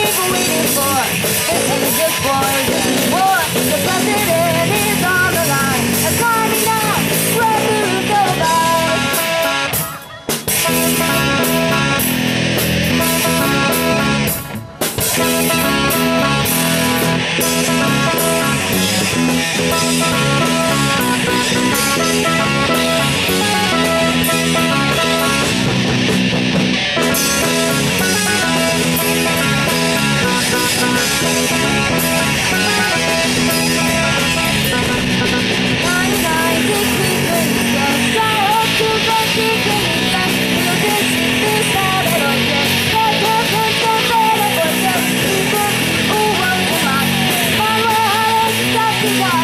we've waiting for. It's a good boy. Yeah.